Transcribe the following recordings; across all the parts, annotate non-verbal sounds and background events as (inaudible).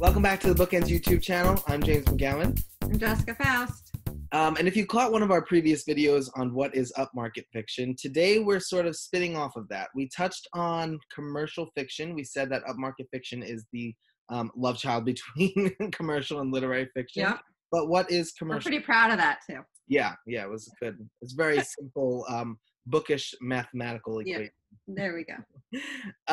Welcome back to the Bookends YouTube channel. I'm James McGowan. I'm Jessica Faust. Um, and if you caught one of our previous videos on what is upmarket fiction, today we're sort of spinning off of that. We touched on commercial fiction. We said that upmarket fiction is the um, love child (laughs) between commercial and literary fiction. Yeah. But what is commercial? We're pretty proud of that too. yeah, yeah, it was good. It's very (laughs) simple, um, bookish mathematical equation. There we go.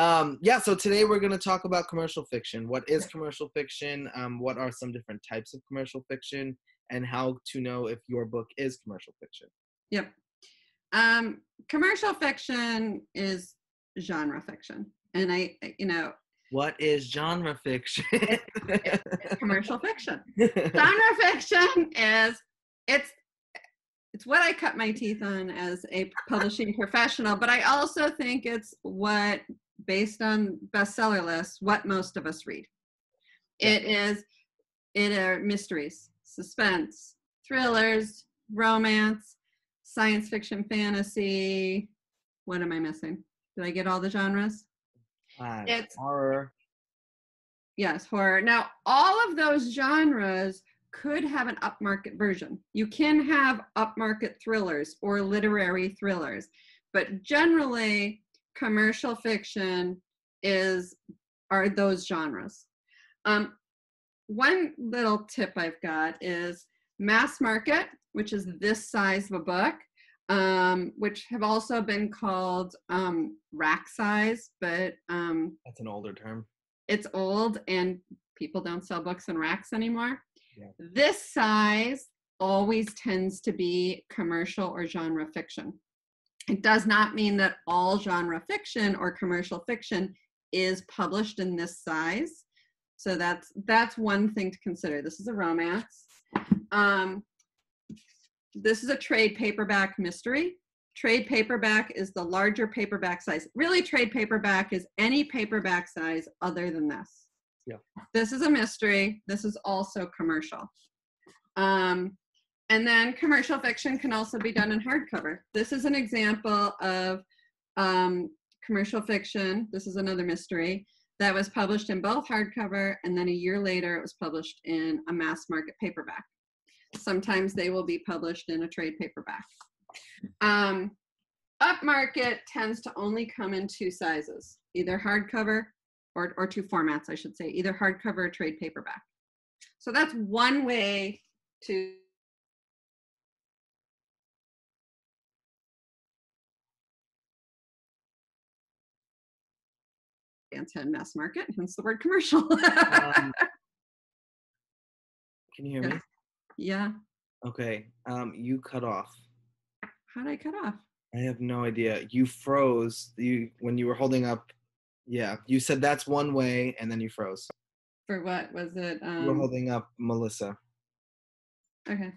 um, yeah, so today we're going to talk about commercial fiction. What is commercial fiction? Um, what are some different types of commercial fiction? And how to know if your book is commercial fiction. Yep. Um, commercial fiction is genre fiction, and I, you know, What is genre fiction? it's commercial fiction. (laughs) genre fiction is it's it's what I cut my teeth on as a publishing professional, but I also think it's what, based on bestseller lists, what most of us read. It is, it are mysteries, suspense, thrillers, romance, science fiction, fantasy. What am I missing? Did I get all the genres? Uh, It's- horror. Yes, horror. Now, all of those genres could have an upmarket version. You can have upmarket thrillers or literary thrillers, but generally, commercial fiction is are those genres. Um, one little tip I've got is mass market, which is this size of a book, um, which have also been called um, rack size, but um, That's an older term. It's old and people don't sell books in racks anymore. Yeah. This size always tends to be commercial or genre fiction. It does not mean that all genre fiction or commercial fiction is published in this size. So that's that's one thing to consider. This is a romance. Um, this is a trade paperback mystery. Trade paperback is the larger paperback size. Really, trade paperback is any paperback size other than this. Yeah. This is a mystery. This is also commercial. Um, and then commercial fiction can also be done in hardcover. This is an example of um, commercial fiction. This is another mystery that was published in both hardcover, and then a year later, it was published in a mass market paperback. Sometimes they will be published in a trade paperback. Um, upmarket tends to only come in two sizes, either hardcover or, or two formats, I should say, either hardcover or trade paperback. So that's one way to and mass market, hence the word commercial. (laughs) Um, can you hear me? yeah. Okay. Um, you cut off. How did I cut off? I have no idea. You froze. You when you were holding up. Yeah, you said that's one way, and then you froze. For what was it? You were Um, holding up Melissa. okay.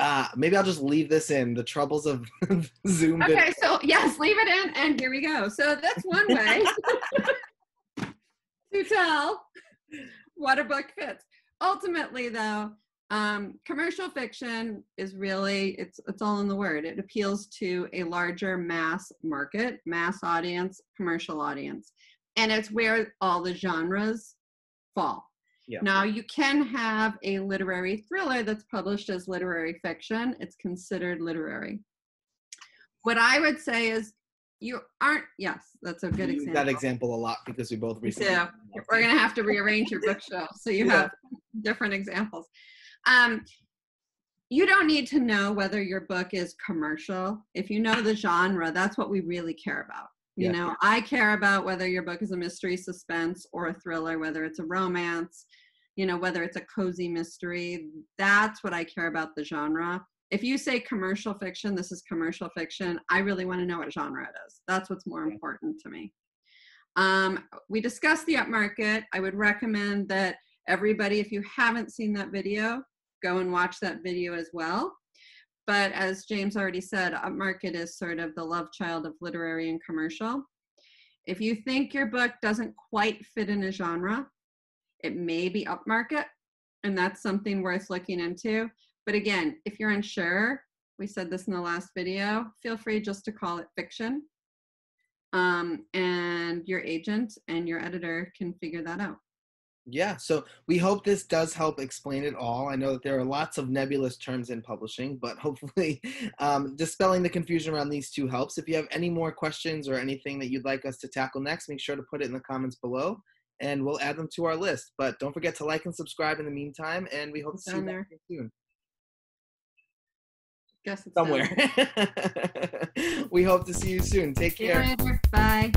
Ah, maybe I'll just leave this in. The troubles of (laughs) Zoom. Okay, so yes, leave it in, and here we go. So that's one way (laughs) to tell what a book fits. Ultimately, though, um, commercial fiction is really it's it's all in the word. It appeals to a larger mass market, mass audience, commercial audience, and it's where all the genres fall. Yeah. Now, you can have a literary thriller that's published as literary fiction. It's considered literary. What I would say is you aren't, yes, that's a good example. that example a lot because we both recently. Yeah, We're going to have to rearrange your bookshelf so you (laughs) Yeah. have different examples. Um, you don't need to know whether your book is commercial. If you know the genre, that's what we really care about. You Yeah. know, I care about whether your book is a mystery, suspense, or a thriller, whether it's a romance, you know, whether it's a cozy mystery. That's what I care about the genre. If you say commercial fiction, this is commercial fiction, I really want to know what genre it is. That's what's more important to me. Um, we discussed the upmarket. I would recommend that everybody, if you haven't seen that video, go and watch that video as well. But as James already said, upmarket is sort of the love child of literary and commercial. If you think your book doesn't quite fit in a genre, it may be upmarket, and that's something worth looking into. But again, if you're unsure, we said this in the last video, feel free just to call it fiction. Um, and your agent and your editor can figure that out. Yeah, so we hope this does help explain it all. I know that there are lots of nebulous terms in publishing, but (laughs) hopefully um, dispelling the confusion around these two helps. If you have any more questions or anything that you'd like us to tackle next, make sure to put it in the comments below and we'll add them to our list. But don't forget to like and subscribe in the meantime, and we hope to see you there. soon. Guess it's Somewhere. (laughs) we hope to see you soon. Take care. Bye.